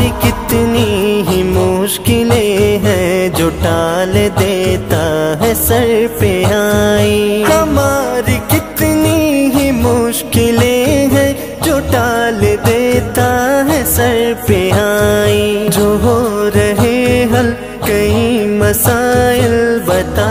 हमारी कितनी ही मुश्किलें हैं जो टाल देता है सर पे आई। हमारी कितनी ही मुश्किलें हैं जो टाल देता है सर पे आई। जो हो रहे हल, कई मसाइल बता